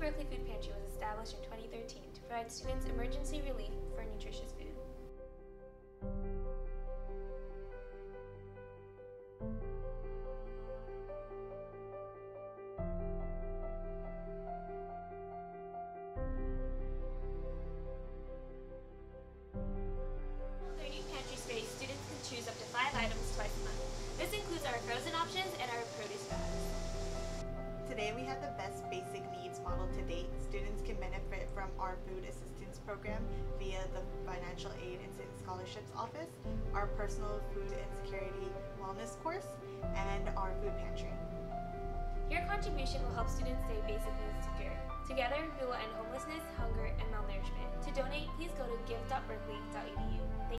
Berkeley Food Pantry was established in 2013 to provide students emergency relief for nutritious food. With their new pantry space, students can choose up to five items twice a month. This includes our frozen options and our produce bags. Today we have the best basic needs model to date. Students can benefit from our food assistance program via the Financial Aid and Student Scholarships Office, our personal food and security wellness course, and our food pantry. Your contribution will help students stay basic needs secure. Together, we will end homelessness, hunger, and malnourishment. To donate, please go to give.berkeley.edu.